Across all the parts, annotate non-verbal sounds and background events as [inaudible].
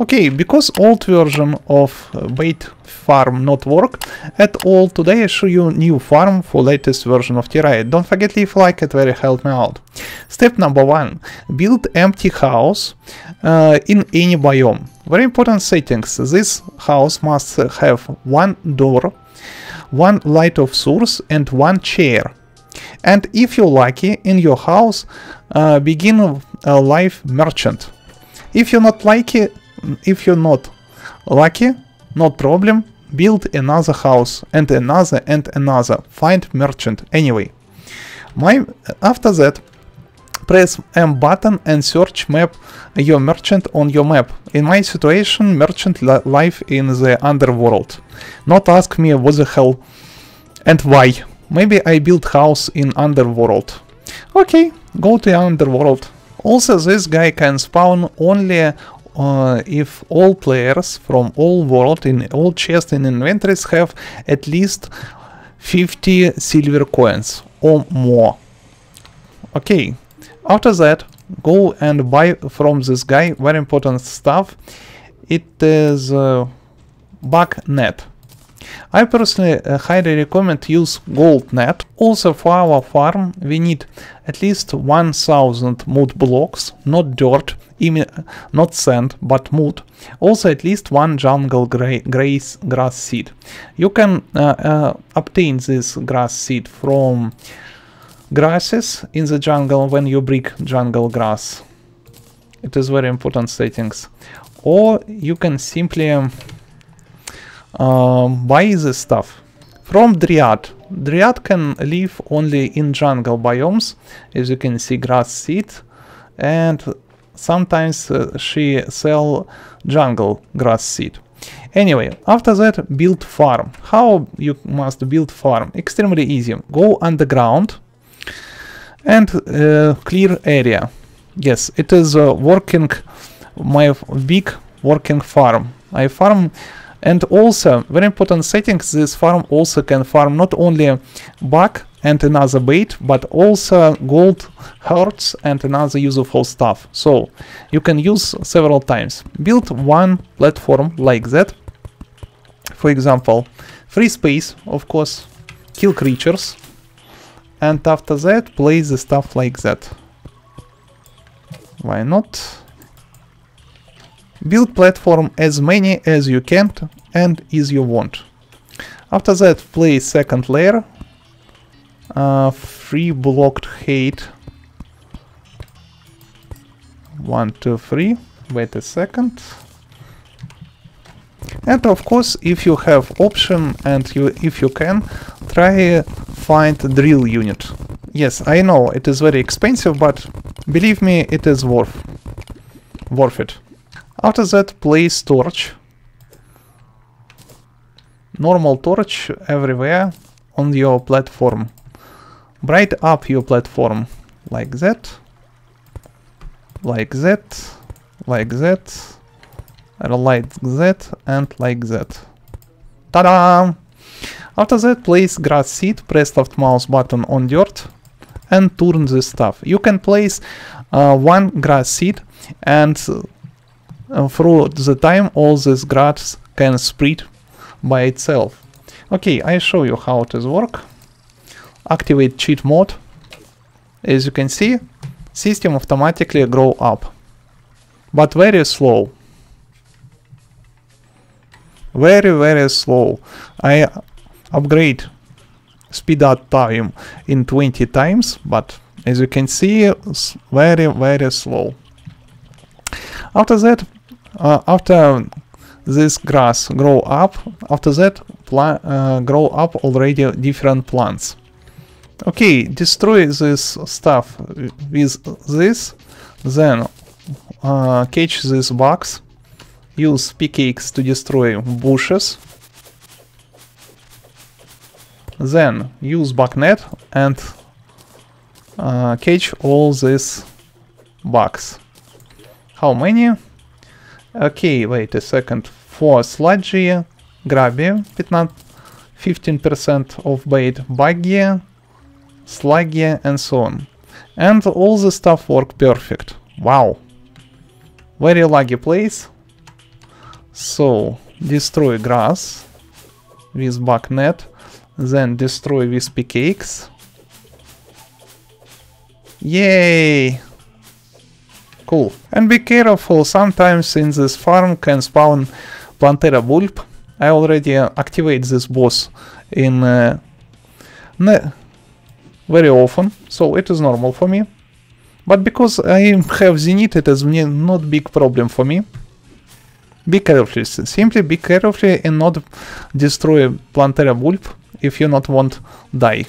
Okay, because old version of uh, bait farm not work at all, today I show you new farm for latest version of Terraria. Don't forget leave like it, very help me out. Step number one, build empty house uh, in any biome. Very important settings, this house must have one door, one light of source and one chair. And if you're lucky, in your house, uh, begin a live merchant. If you're not lucky, if you're not lucky, not problem, build another house and another and another. Find merchant anyway. My after that, press M button and search map your merchant on your map. In my situation, merchant li live in the underworld. Not ask me what the hell and why. Maybe I build house in underworld. Okay, go to underworld. Also, this guy can spawn only uh, if all players from all world in all chests and inventories have at least 50 silver coins or more. Okay, after that go and buy from this guy very important stuff. It is uh, bug net. I personally uh, highly recommend use gold net. Also for our farm we need at least 1000 mood blocks, not dirt, not sand, but mood. Also at least one jungle gray, grass, grass seed. You can uh, uh, obtain this grass seed from grasses in the jungle when you break jungle grass. It is very important settings. Or you can simply um, um, buy this stuff from Dryad. Dryad can live only in jungle biomes, as you can see grass seed, and sometimes uh, she sell jungle grass seed. Anyway, after that build farm. How you must build farm? Extremely easy. Go underground and uh, clear area. Yes, it is working, my big working farm. I farm and also, very important settings, this farm also can farm not only buck and another bait, but also gold hearts and another useful stuff. So, you can use several times. Build one platform like that. For example, free space, of course, kill creatures. And after that, place the stuff like that. Why not? Build platform as many as you can and as you want. After that, place second layer. Uh, free blocked height. One, two, three. Wait a second. And of course, if you have option and you if you can, try find drill unit. Yes, I know it is very expensive, but believe me, it is worth worth it. After that, place torch. Normal torch everywhere on your platform. Bright up your platform like that, like that, like that, like that, and like that. Ta-da! After that, place grass seed, press left mouse button on dirt, and turn this stuff. You can place uh, one grass seed and uh, through the time all these grass can spread by itself. Okay, I show you how it is work. Activate cheat mode. As you can see, system automatically grow up, but very slow. Very, very slow. I upgrade speed up time in 20 times, but as you can see, very, very slow. After that, uh, after this grass grow up, after that uh, grow up already different plants. Okay, destroy this stuff with this, then uh, catch this box, use pickaxe to destroy bushes, then use bugnet and uh, catch all these bugs. How many? Okay, wait a second. For sluggy, grubby, 15% of bait, buggy, sluggy, and so on. And all the stuff work perfect. Wow. Very lucky place. So, destroy grass with net, then destroy with pickaxe. Yay! Cool. And be careful, sometimes in this farm can spawn Plantera bulb. I already activate this boss in uh, very often, so it is normal for me. But because I have Zenith, it is not big problem for me. Be careful, simply be careful and not destroy Plantera bulb if you not want die.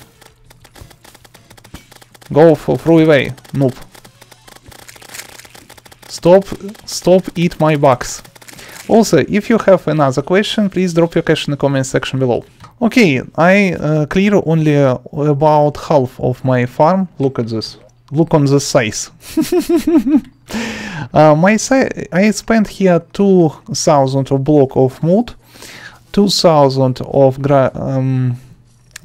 Go for throw away, noob. Stop, stop eat my bugs. Also, if you have another question, please drop your question in the comment section below. Okay, I uh, clear only uh, about half of my farm. Look at this. Look on the size. [laughs] uh, my si I spent here 2000 of block of mood, 2000 of um,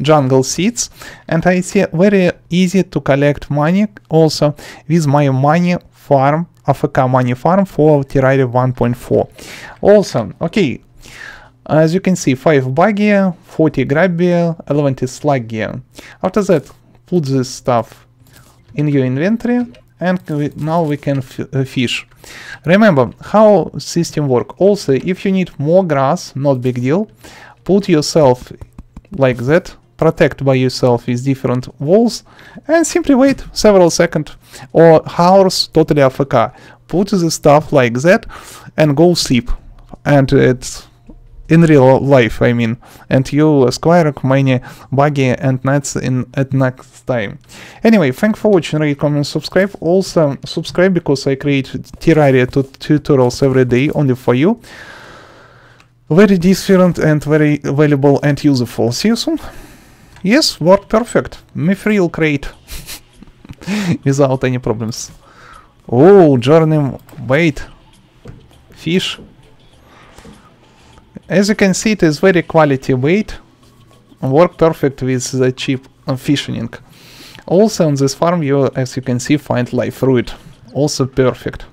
jungle seeds, and I see very easy to collect money also with my money farm AFK money farm for Terraria 1.4. Also, okay, as you can see, 5 buggy, 40 grab gear, 11 is slug gear. After that, put this stuff in your inventory and we, now we can uh, fish. Remember how system work. Also, if you need more grass, not big deal, put yourself like that, protect by yourself with different walls and simply wait several seconds or hours totally AFK. Put the stuff like that and go sleep. And it's in real life, I mean, and you acquire many buggy and nuts in at next time. Anyway, thanks for watching, rate, comment, subscribe. Also, subscribe because I create Terraria tutorials every day only for you. Very different and very valuable and useful. See you soon. Yes, work perfect. Mythril crate. [laughs] Without any problems. Oh, journey bait. Fish. As you can see, it is very quality weight. Work perfect with the cheap fishing. Also on this farm you, as you can see, find live fruit. Also perfect.